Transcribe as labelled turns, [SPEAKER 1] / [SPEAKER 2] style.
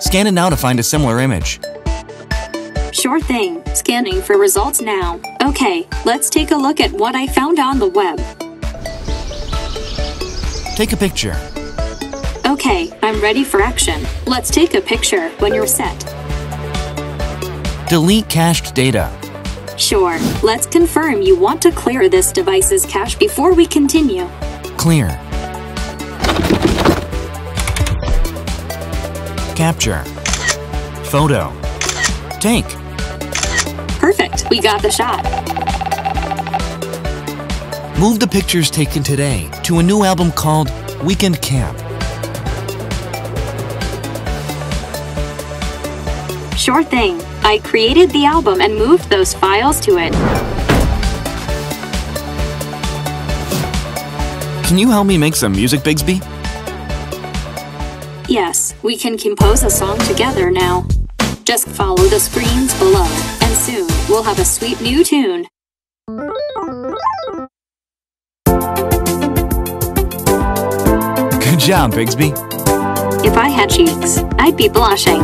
[SPEAKER 1] Scan it now to find a similar image.
[SPEAKER 2] Sure thing. Scanning for results now. Okay, let's take a look at what I found on the web.
[SPEAKER 1] Take a picture.
[SPEAKER 2] Okay, I'm ready for action. Let's take a picture when you're set.
[SPEAKER 1] Delete cached data.
[SPEAKER 2] Sure, let's confirm you want to clear this device's cache before we continue.
[SPEAKER 1] Clear. Capture. Photo. Take.
[SPEAKER 2] Perfect, we got the shot.
[SPEAKER 1] Move the pictures taken today to a new album called Weekend Camp.
[SPEAKER 2] Sure thing. I created the album and moved those files to it.
[SPEAKER 1] Can you help me make some music, Bixby?
[SPEAKER 2] Yes, we can compose a song together now. Just follow the screens below, and soon we'll have a sweet new tune.
[SPEAKER 1] Good job, Bixby.
[SPEAKER 2] If I had cheeks, I'd be blushing.